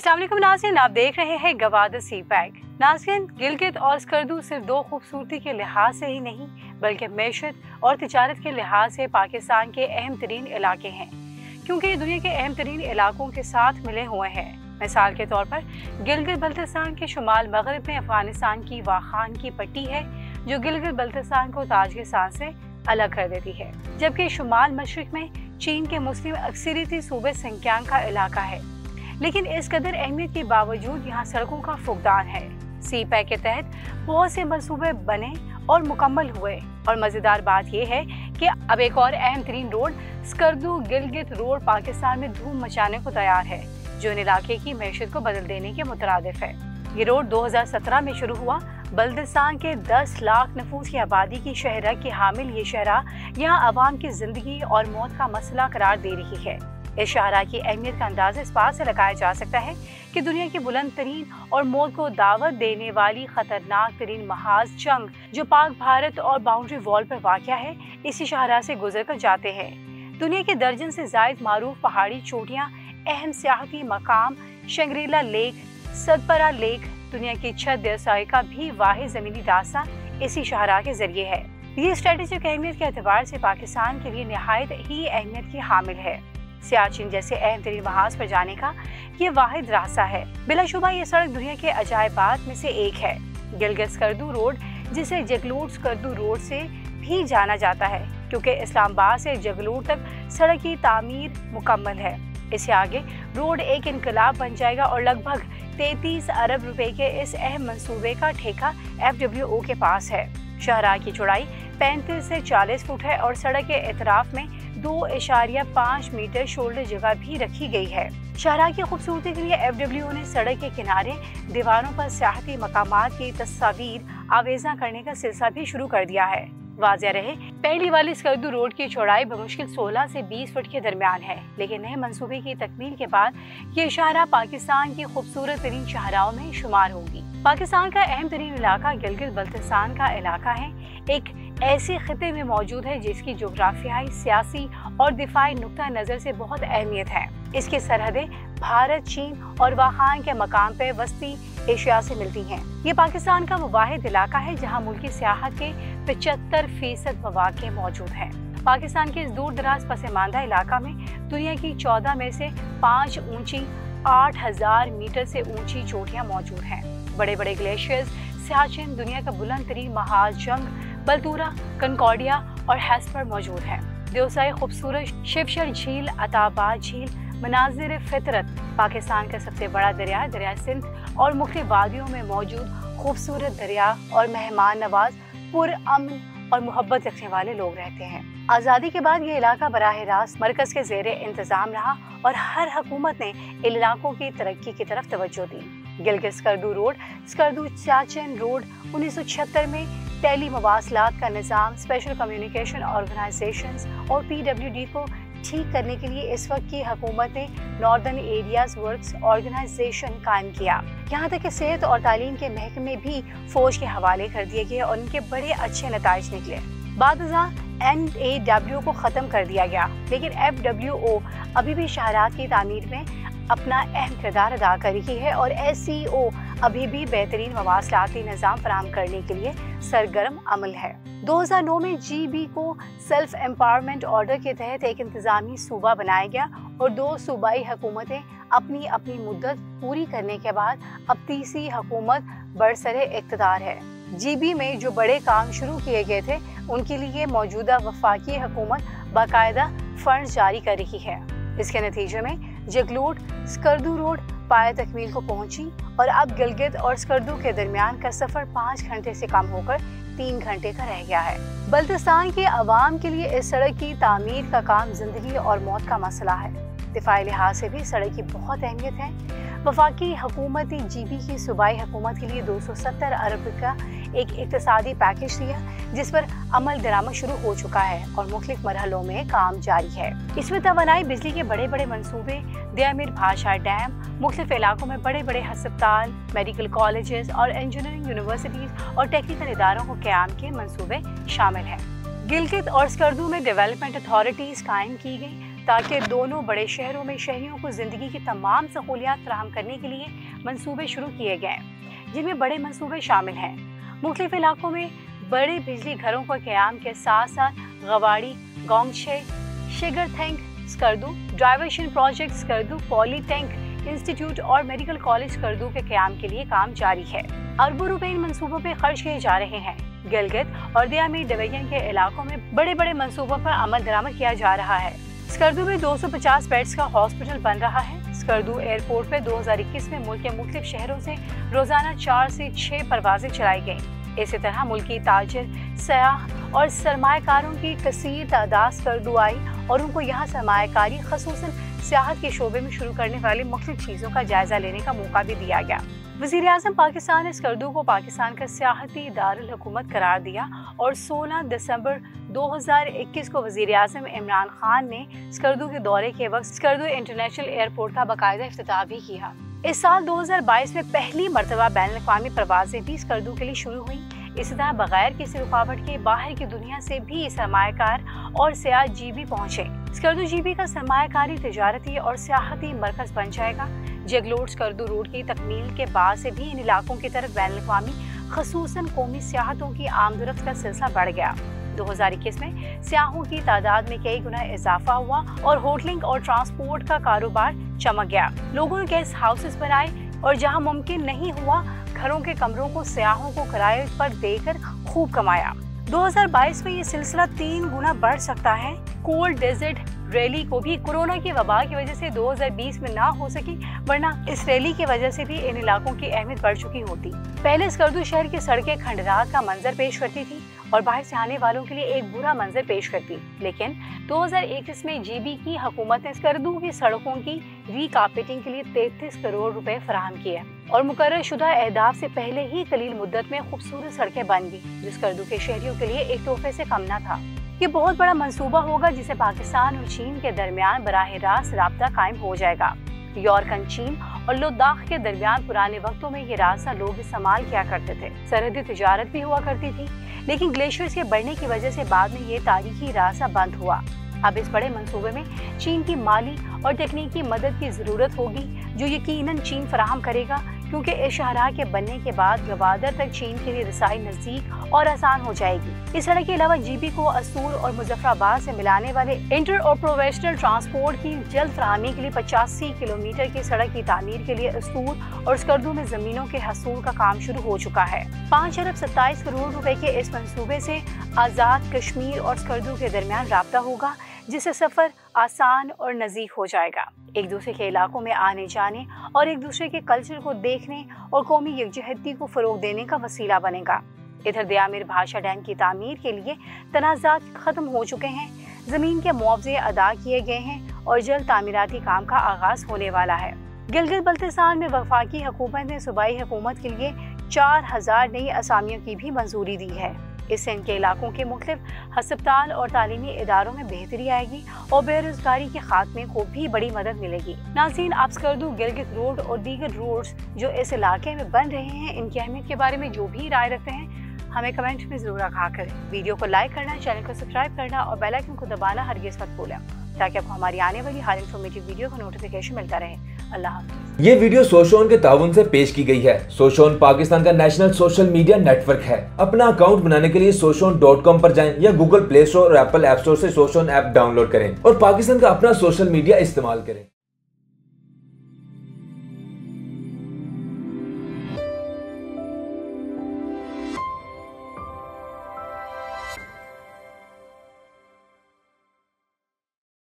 असलम नाजिन आप देख रहे हैं गवाद सी पैक। नाजिन गिलगित और स्कर्दू सिर्फ़ दो खूबसूरती के लिहाज से ही नहीं, बल्कि मैशत और तजारत के लिहाज से पाकिस्तान के अहम तरीन इलाके हैं। क्योंकि ये दुनिया के अहम तरीन इलाकों के साथ मिले हुए हैं। मिसाल के तौर पर, गिलगित बल्तिस्तान के शुमाल मगरब में अफ़गानिस्तान की वाखान की पट्टी है, जो गिलगित बल्तिस्तान को ताजकिस्तान से अलग कर देती है। जबकि शुमाल मशरक में चीन के मुस्लिम अक्सरीती सूबे संख्यांग का इलाका है। लेकिन इस कदर अहमियत के बावजूद यहाँ सड़कों का फुकदान है। सी पैक के तहत बहुत से मनसूबे बने और मुकम्मल हुए। और मज़ेदार बात यह है कि अब एक और अहम तरीन रोड, स्कर्दू गिलगित रोड पाकिस्तान में धूम मचाने को तैयार है, जो इन इलाके की मैशत को बदल देने के मुतरद है। ये रोड 2017 में शुरू हुआ। बल्दिस्तान के 10 लाख नफूस की आबादी की शहरा की हामिल ये शहरा यहाँ आवाम की ज़िंदगी और मौत का मसला करार दे रही है। इस शाहरा की अहमियत का अंदाज़ा इस बात से लगाया जा सकता है कि दुनिया की बुलंद तरीन और मौत को दावत देने वाली खतरनाक तरीन महाज जंग जो पाक भारत और बाउंड्री वॉल पर वाक़ है, इसी शाहरा से गुजर कर जाते हैं। दुनिया के दर्जन से जायद मारूफ पहाड़ी चोटियाँ, अहम सियाहती मकाम, शंग्रीला लेक सदपरा लेक, दुनिया की छत व्यवसाय का भी वाहि जमीनी रास्ता इसी शाहरा के ज़रिए है। ये स्ट्रेटेजिक अहमियत के अतबार से पाकिस्तान के लिए नहायत ही अहमियत की हामिल है। सियाचिन जैसे अहम तरीन महाज पर जाने का ये वाहिद रास्ता है। बिलाशुबा ये सड़क दुनिया के अजायबात में से एक है। गिलगित स्कर्दू रोड, जिसे जगलूट स्कर्दू रोड से भी जाना जाता है, क्योंकि इस्लामाबाद से जगलूट तक सड़क की तामीर मुकम्मल है। इससे आगे रोड एक इनकलाब बन जाएगा और लगभग 33 अरब रुपए के इस अहम मंसूबे का ठेका FWO के पास है। शहरा की चौड़ाई 35 से 40 फुट है और सड़क के इतराफ में दो इशारिया पाँच मीटर शोल्डर जगह भी रखी गई है। शहरा की खूबसूरती के लिए एफ़ ने सड़क के किनारे दीवारों पर सियाहती मकाम की तस्वीर आवेजा करने का सिलसिला भी शुरू कर दिया है। वाजिया रहे, पहली वाली स्कर्दू रोड की चौड़ाई बमुश्किल 16 से 20 फुट के दरमियान है, लेकिन नए मंसूबे की तकमील के बाद ये शाहरा पाकिस्तान की खूबसूरत तरीन शाहराओं में शुमार होगी। पाकिस्तान का अहम तरीन इलाका गिलगित बल्तिस्तान का इलाका है। एक ऐसे खत्े में मौजूद है जिसकी जोग्राफियाई सियासी और दिफाई नुकता नज़र से बहुत अहमियत है। इसकी सरहदें भारत, चीन और वाखान के मकाम पे वस्ती एशिया से मिलती हैं। ये पाकिस्तान का वो वाहिद इलाका है, जहाँ मुल्की सियाहत के पचहत्तर फ़ीसद मौाक़े मौजूद हैं। पाकिस्तान के इस दूर दराज पसमानदा इलाका में दुनिया की चौदह में से पाँच ऊँची, आठ हज़ार मीटर से ऊँची चोटियाँ मौजूद हैं। बड़े बड़े ग्लेशियर्स सियाचिन दुनिया का बुलंद तरीन महाजंग बलतूरा कनकॉडिया और हैस्पर मौजूद है। देवसाई खूबसूरत शिवशर झील अताबाद झील, मनाजिर फितरत पाकिस्तान का सबसे बड़ा दरिया दरिया सिंध और मुख्य वादियों में मौजूद खूबसूरत दरिया और मेहमान नवाज़ पुर अमन और मोहब्बत रखने वाले लोग रहते हैं। आज़ादी के बाद ये इलाका बराह रास्त मरकज के जेर इंतज़ाम रहा और हर हकूमत ने इलाकों की तरक्की की तरफ़ तवज्जो दी। गिलगित स्कर्दू रोड, स्कर्दू चाचन रोड उन्नीस सौ छिहत्तर में टेली मवासलात का निज़ाम स्पेशल कम्युनिकेशन ऑर्गेनाइजेशन और पीडब्ल्यूडी को ठीक करने के लिए इस वक्त की हुकूमत ने नॉर्दर्न एरियाज़ वर्क्स ऑर्गेनाइजेशन कायम किया। यहाँ तक कि सेहत और तालीम के महकमे भी फौज के हवाले कर दिए गए और उनके बड़े अच्छे नतज निकले। बाद एन ए डब्ल्यू को ख़त्म कर दिया गया, लेकिन एफ़ डब्ल्यू ओ अभी भी शहरात की तामीर में अपना अहम किरदार अदा कर रही है और एस सी ओ अभी भी बेहतरीन मवासलाती निज़ाम फराम करने के लिए सरगर्म अमल है। 2009 में जी बी को सेल्फ एम्पावरमेंट ऑर्डर के तहत एक इंतजामी सूबा बनाया गया और दो सूबाई हुकूमतें अपनी अपनी मुद्दत पूरी करने के बाद अब तीसरी हुकूमत बरसरे इकतदार है। जीबी में जो बड़े काम शुरू किए गए थे, उनके लिए मौजूदा वफाकी हुकूमत बाकायदा फंड जारी कर रही है। इसके नतीजे में जगलूट, स्कर्दू रोड पाए तकमील को पहुँची और अब गिलगित और स्कर्दू के दरमियान का सफ़र पाँच घंटे से कम होकर तीन घंटे का रह गया है। बल्तिस्तान के आवाम के लिए इस सड़क की तमीर का काम ज़िंदगी और मौत का मसला है। दिफाई लिहाज से भी सड़क की बहुत अहमियत है। वफाकी हुकूमती जी बी की सूबाई हुकूमत के लिए 270 अरब का एक इकतदी पैकेज दिया, जिस पर अमल दरामद शुरू हो चुका है और मुख्तलिफ़ मरहलों में काम जारी है। इसमें तोानाई बिजली के बड़े बड़े मनसूबे दयामिर भाषा डैम, मुख्तलिफ़ इलाकों में बड़े बड़े हस्पताल, मेडिकल कॉलेज और इंजीनियरिंग यूनिवर्सिटीज और टेक्निकल इदारों को क्याम के मनसूबे शामिल हैं। गिलगित और स्कर्दू में डेवलपमेंट अथॉरिटीज कायम की गई ताकि दोनों बड़े शहरों में शहरियों को ज़िंदगी की तमाम सहूलियात फराहम करने के लिए मंसूबे शुरू किए गए, जिनमें बड़े मंसूबे शामिल हैं। मुख्तलिफ़ इलाकों में बड़े बिजली घरों के क्याम के साथ साथ Gwadi, गोंगशे, Shigar thank Skardu diversion project, Skardu polytechnic institute और मेडिकल कॉलेज स्कर्दू के क्याम के लिए काम जारी है। अरबों रुपए इन मंसूबों पर खर्च किए जा रहे हैं। गिलगित और दियामी डिवीज़न के इलाकों में बड़े बड़े मंसूबों पर अमल दरामद किया जा रहा है। स्कर्दू में 250 बेड्स का हॉस्पिटल बन रहा है। स्कर्दू एयरपोर्ट पे 2021 में मुल्क के मुख्तलिफ़ शहरों से रोज़ाना चार से छह परवाजें चलाई गई इसी तरह मुल्की ताजर, सयाह और सरमाकारों की कसीर तादाद स्कर्दू आई और उनको यहाँ सरमाकारी खसूस सियाहत के शोबे में शुरू करने वाली मुख्तलिफ़ चीज़ों का जायजा लेने का मौका भी दिया गया। वज़ीर अजम पाकिस्तान ने स्कर्दू को पाकिस्तान का सियाहती दारकूमत करार दिया और 16 दिसंबर 2021 को वज़ीर अजम इमरान खान ने स्कर्दू के दौरे के वक्त स्कर्दू इंटरनेशनल एयरपोर्ट का बाकायदा अफ्ताह भी किया। इस साल 2022 में पहली मरतबा बैन अवी प्रवाजें भी स्कर्दू के लिए शुरू हुई। इसी तरह बगैर किसी रुकावट के बाहर की दुनिया से भी सरमाकार और सियाह जीबी पहुँचे। स्कर्दू जीबी का सरमाकारी तजारती और सियाहती मरकज बन जाएगा। जगलोड स्कर्दू रोड की तकमील के बाद से भी इन इलाकों की तरफ़ बैन अवी खसूस कौमी सियाहतों की आमदरफ्त का सिलसिला बढ़ गया। 2021 में सियाहों की तादाद में कई गुना इजाफा हुआ और होटलिंग और ट्रांसपोर्ट का कारोबार चमक गया। लोगों ने गेस्ट हाउसेस बनाए और जहाँ मुमकिन नहीं हुआ, घरों के कमरों को सियाहों को किराए पर देकर खूब कमाया। 2022 में ये सिलसिला तीन गुना बढ़ सकता है। कोल्ड डेजर्ट रैली को भी कोरोना की वबा की वजह से 2020 में ना हो सकी, वरना इस रैली की वजह से भी इन इलाकों की अहमियत बढ़ चुकी होती। पहले स्कर्दू शहर की सड़कें खंडरात का मंजर पेश करती थी और बाहर से आने वालों के लिए एक बुरा मंजर पेश करती। लेकिन 2021 में जीबी की हुकूमत ने स्कर्दू की सड़कों की रीकार्पेटिंग के लिए 33 करोड़ रुपए फराहम किए और मुकर शुदा अहदाफ से पहले ही कलील मुद्दत में खूबसूरत सड़कें बन गई जो स्कर्दू के शहरियों के लिए एक तोहफे से कम न था। ये बहुत बड़ा मंसूबा होगा जिसे पाकिस्तान और चीन के दरमियान बराह रास्त रबता कायम हो जाएगा। यॉर्कन, चीन और लद्दाख के दरमियान पुराने वक्तों में ये रास्ता लोग इस्तेमाल किया करते थे। सरहदी तजारत भी हुआ करती थी, लेकिन ग्लेशियर्स के बढ़ने की वजह से बाद में ये तारीखी रास्ता बंद हुआ। अब इस बड़े मंसूबे में चीन की माली और तकनीकी मदद की ज़रूरत होगी, जो यकीनन चीन फराहम करेगा। क्योंकि इस शहरा के बनने के बाद गवादर तक चीन के लिए रसाई नज़दीक और आसान हो जाएगी। इस सड़क के अलावा जीबी को असूर और मुजफ्फराबाद से मिलाने वाले इंटर और प्रोफेशनल ट्रांसपोर्ट की जल्द फरहमी के लिए पचासी किलोमीटर की सड़क की तमीर के लिए असूर और स्कर्दू में जमीनों के हसूल का काम शुरू हो चुका है। पाँच अरब सत्ताईस करोड़ रूपए के इस मंसूबे ऐसी आज़ाद कश्मीर और स्कर्दू के दरमियान रबता होगा। जिससे सफ़र आसान और नजीक हो जाएगा। एक दूसरे के इलाकों में आने जाने और एक दूसरे के कल्चर को देखने और कौमी यकजहती को फरोग देने का वसीला बनेगा। इधर दयामिर भाषा डैम की तामीर के लिए तनाज़ात खत्म हो चुके हैं। ज़मीन के मुआवजे अदा किए गए हैं और जल्द तामीराती काम का आगाज़ होने वाला है। गिलगित बल्तिस्तान में वफाकी हुकूमत ने सूबाई हुकूमत के लिए चार हज़ार नई असामियों की भी मंजूरी दी है। इससे इनके इलाकों के मुख्तफ हस्पताल और तालीमी इदारों में बेहतरी आएगी और बेरोजगारी के खात्मे को भी बड़ी मदद मिलेगी। नाजीन आप स्कर्दू गिलगित रोड और दीगर रोड जो इस इलाके में बन रहे हैं, इनकी अहमियत के बारे में जो भी राय रखते हैं, हमें कमेंट में ज़रूर रखा करें। वीडियो को लाइक करना, चैनल को सब्सक्राइब करना और बेल आइकन को दबाना हरगिज मत भूलें। ताकि आपको हमारी आने वाली हर इन्फॉर्मेटिव वीडियो का नोटिफिकेशन मिलता रहे। अल्लाह ये वीडियो सोशोन के ताउन से पेश की गई है। सोशोन पाकिस्तान का नेशनल सोशल मीडिया नेटवर्क है। अपना अकाउंट बनाने के लिए सोशोन डॉट कॉम आरोप जाए या गूगल प्ले स्टोर और एप्पल एप स्टोर ऐसी सोशोन ऐप डाउनलोड करें और पाकिस्तान का अपना सोशल मीडिया इस्तेमाल करें।